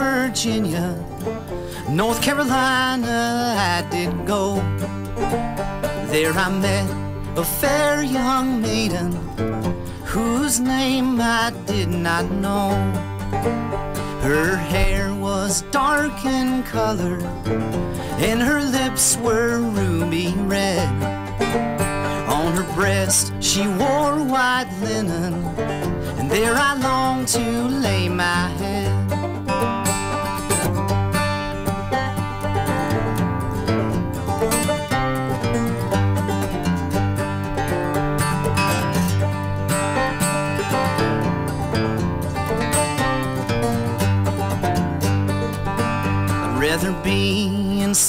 Virginia, North Carolina, I did go. There I met a fair young maiden whose name I did not know. Her hair was dark in color, and her lips were ruby red. On her breast she wore white linen, and there I longed to lay my head.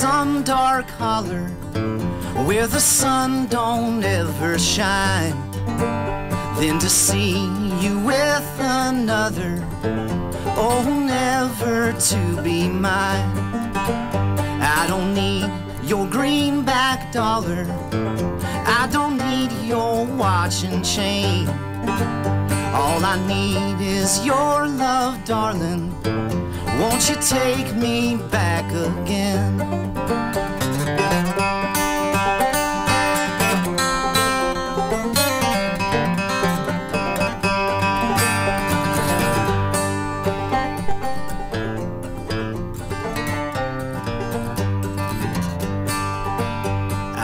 Some dark holler where the sun don't ever shine than to see you with another. Oh, never to be mine. I don't need your greenback dollar. I don't need your watch and chain. All I need is your love, darling. Won't you take me back again?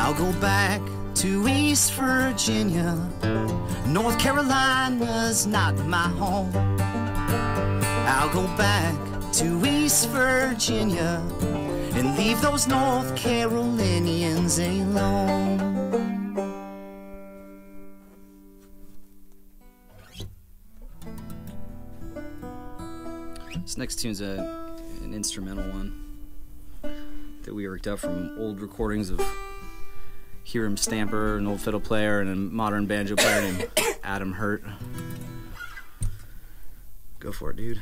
I'll go back to East Virginia. North Carolina's not my home. I'll go back to East Virginia and leave those North Carolinians alone. This next tune's a, an instrumental one that we worked up from old recordings of Hiram Stamper, an old fiddle player, and a modern banjo player named Adam Hurt. Go for it, dude.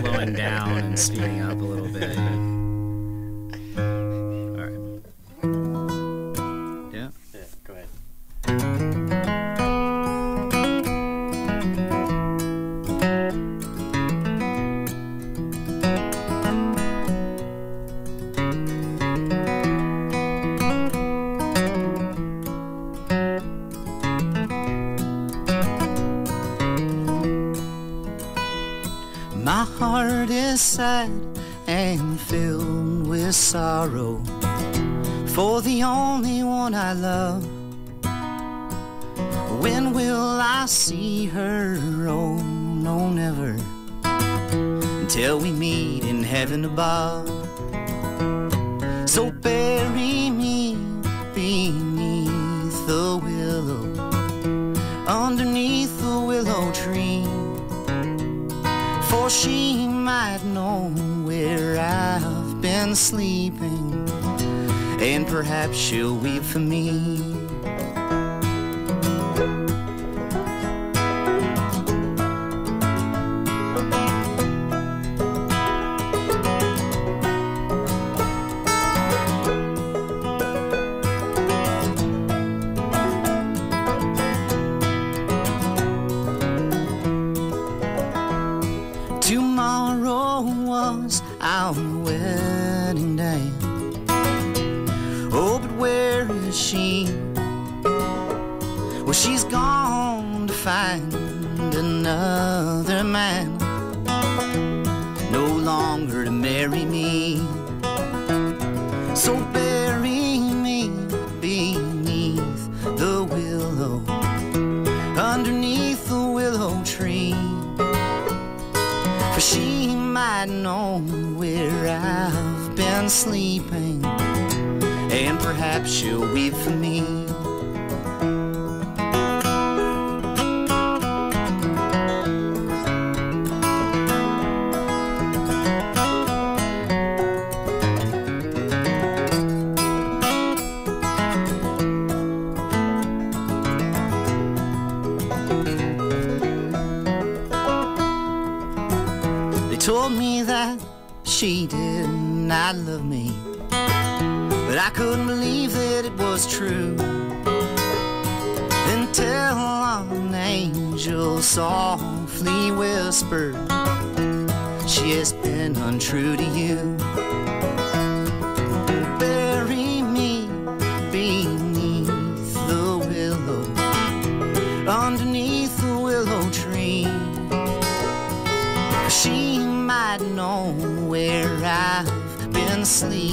slowing down and speeding up a little bit. and perhaps she'll weep for me. sleeping, and perhaps you'll weep for me. she did. God love me. But I couldn't believe that it was true until an angel softly whispered, She has been untrue to you. asleep.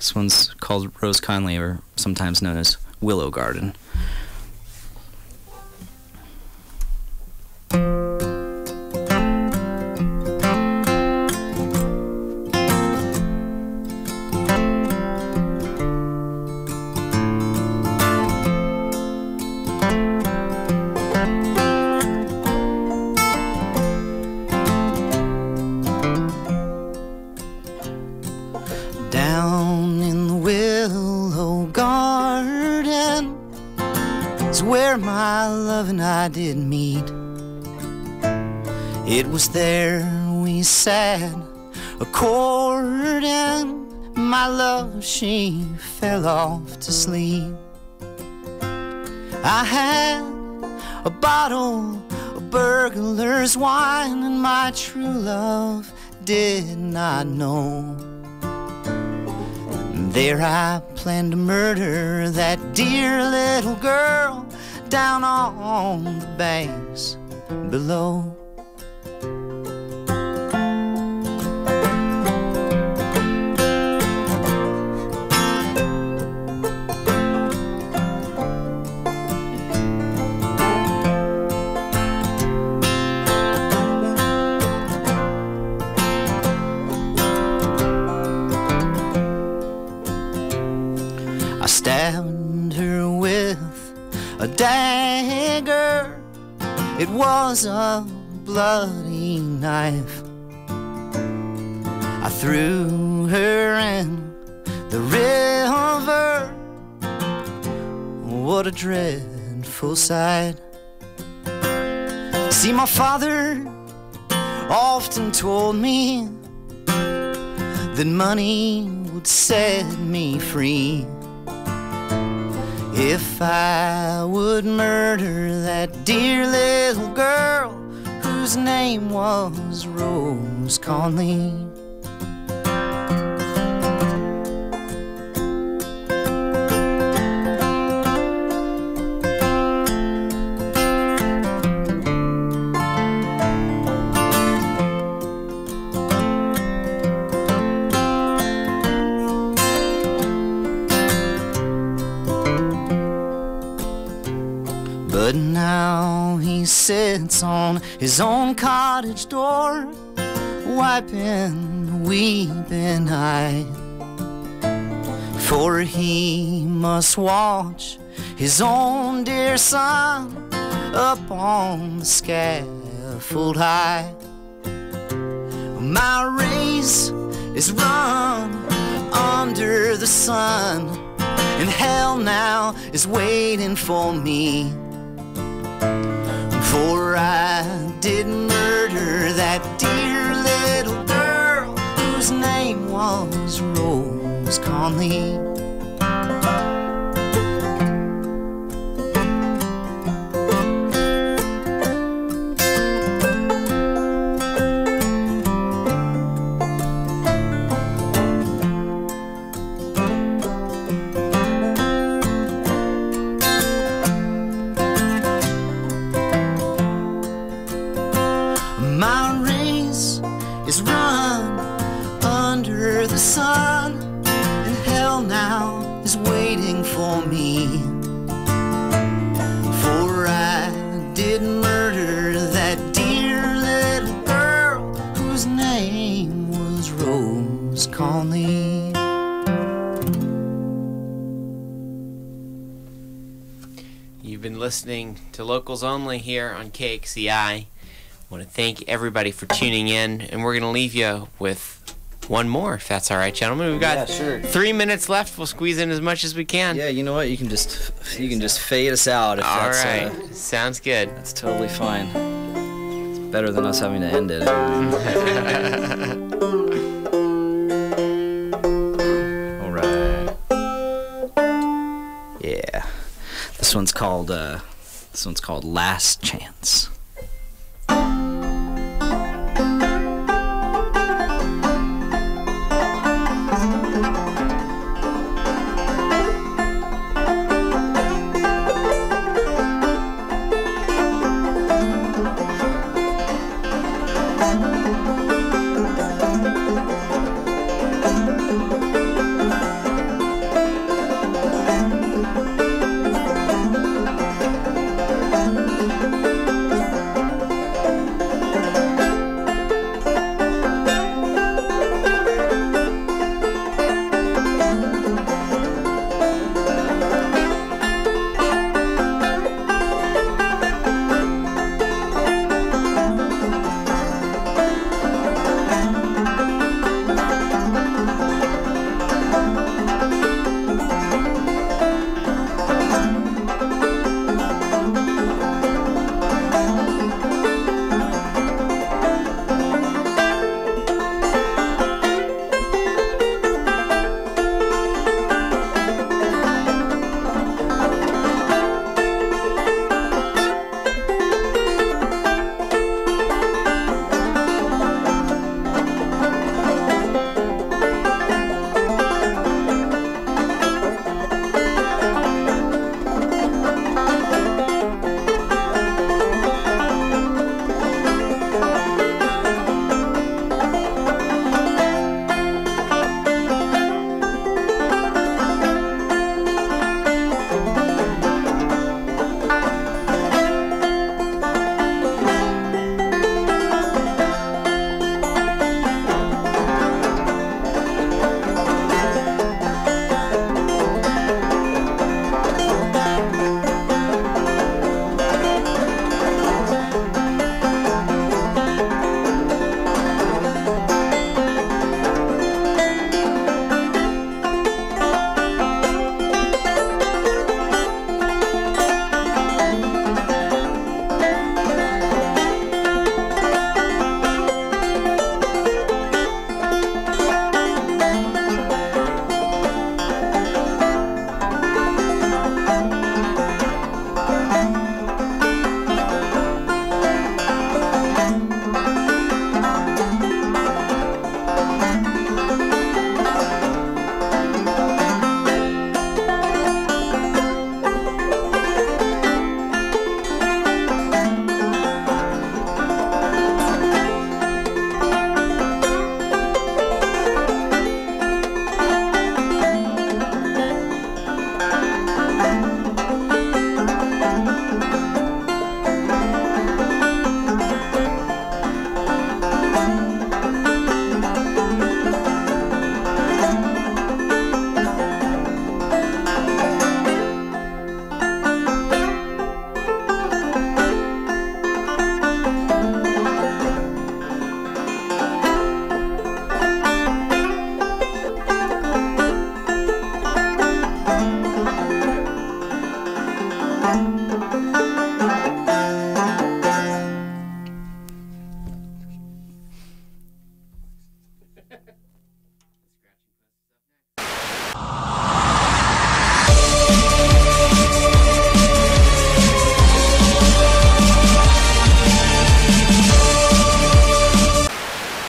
This one's called Rose Conley, or sometimes known as Willow Garden. Did not know. There I planned to murder that dear little girl down on the banks below. It was a bloody knife. I threw her in the river. What a dreadful sight. See, my father often told me that money would set me free. If I would murder that dear little girl whose name was Rose Conley. But now he sits on his own cottage door, wiping weeping eye. For he must watch his own dear son up on the scaffold high. My race is run under the sun, and hell now is waiting for me. For I did murder that dear little girl whose name was Rose Conley. To Locals Only here on KXCI. I want to thank everybody for tuning in, and we're going to leave you with one more, if that's all right, gentlemen. We've got Yeah, sure. three minutes left. We'll squeeze in as much as we can. Yeah, you know what? You can just you can just fade us out if all that's right. uh, Sounds good. that's totally fine. It's better than us having to end it. All right. Yeah. This one's called uh, this one's called Last Chance.